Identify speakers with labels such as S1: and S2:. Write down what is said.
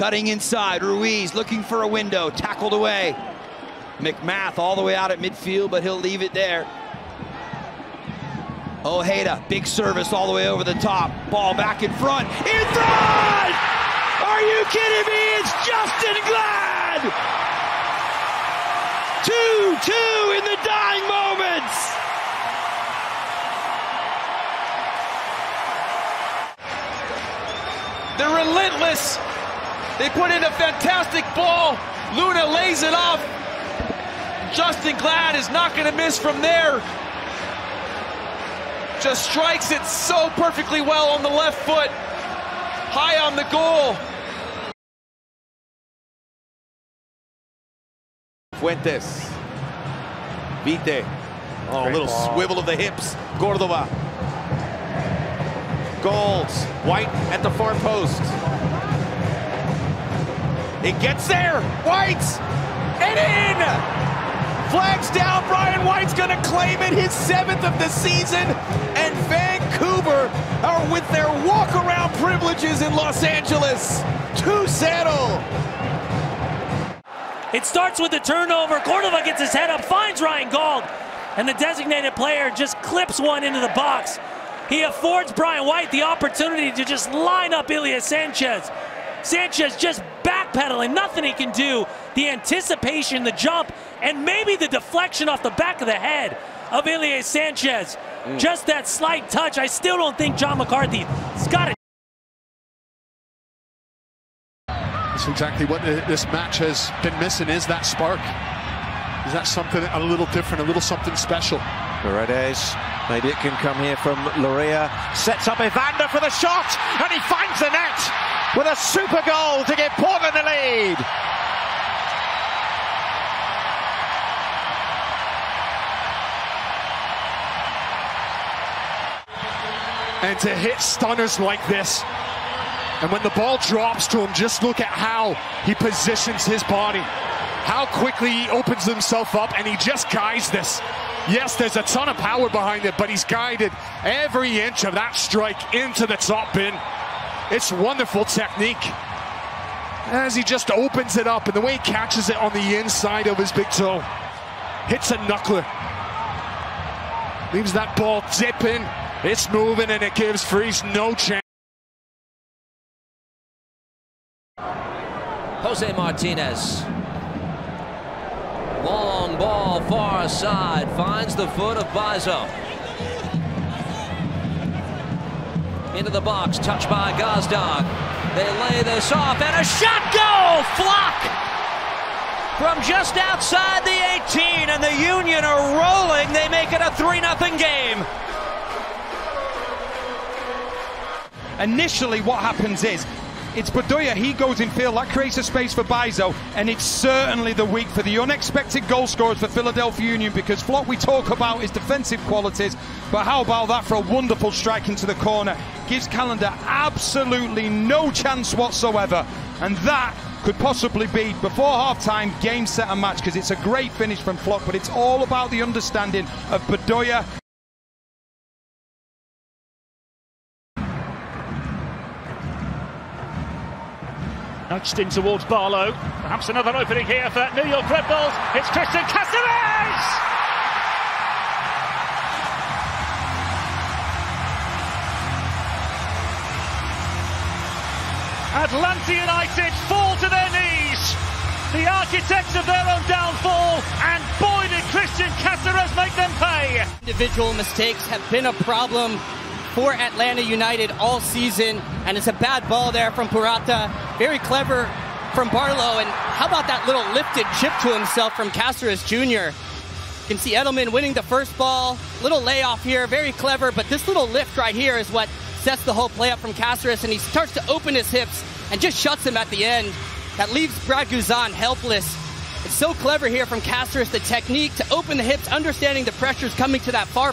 S1: Cutting inside, Ruiz looking for a window, tackled away. McMath all the way out at midfield, but he'll leave it there. Ojeda, big service all the way over the top. Ball back in front. In front! Are you kidding me? It's Justen Glad! 2-2 in the dying moments!
S2: They're relentless. They put in a fantastic ball. Luna lays it off. Justen Glad is not going to miss from there. Just strikes it so perfectly well on the left foot. High on the goal.
S3: Fuentes. Vite. Oh, a little
S4: ball.
S3: swivel of the hips. Cordova. Goals. White at the far post. It gets there. White. And in. Flags down. Brian White's going to claim it. His seventh of the season. And Vancouver are with their walk-around privileges in Los Angeles to settle.
S5: It starts with the turnover. Cordova gets his head up, finds Ryan Gauld, and the designated player just clips one into the box. He affords Brian White the opportunity to just line up Ilie Sanchez. Sanchez just backpedaling, nothing he can do. The anticipation, the jump, and maybe the deflection off the back of the head of Ilie Sanchez. Mm. Just that slight touch. I still don't think John McCarthy has got it.
S4: That's exactly what this match has been missing is that spark. Is that something a little different, a little something special?
S6: Paredes, maybe it can come here from Loria. Sets up Evander for the shot, and he finds the net with a super goal to give Portland the lead.
S4: And to hit stunners like this, and when the ball drops to him, just look at how he positions his body, how quickly he opens himself up, and he just guides this. Yes, there's a ton of power behind it, but he's guided every inch of that strike into the top bin. It's wonderful technique. As he just opens it up, and the way he catches it on the inside of his big toe, hits a knuckler, leaves that ball dipping. It's moving, and it gives Freese no chance.
S7: Jose Martinez. Long ball far side. Finds the foot of Bizo. Into the box. Touched by Gazdag. They lay this off. And a shot goal! Flach! From just outside the 18. And the Union are rolling. They make it a 3 0 game.
S8: initially what happens is it's Bedoya, he goes in field, that creates a space for Bizo, and it's certainly the week for the unexpected goal scorers for Philadelphia Union because Flach we talk about his defensive qualities, but how about that for a wonderful strike into the corner? Gives Callender absolutely no chance whatsoever, and that could possibly be before half time game set and match because it's a great finish from Flach, but it's all about the understanding of Bedoya
S9: Nudged in towards Barlow. Perhaps another opening here for New York Red Bulls. It's Cristian Casseres! Atlanta United fall to their knees. The architects of their own downfall, and boy did Cristian Casseres make them pay.
S10: Individual mistakes have been a problem for Atlanta United all season, and it's a bad ball there from Purata. Very clever from Barlow, and how about that little lifted chip to himself from Casseres Jr. You can see Edelman winning the first ball. Little layoff here, very clever, but this little lift right here is what sets the whole play up from Casseres, and he starts to open his hips and just shuts him at the end. That leaves Brad Guzan helpless. It's so clever here from Casseres, the technique to open the hips, understanding the pressures coming to that far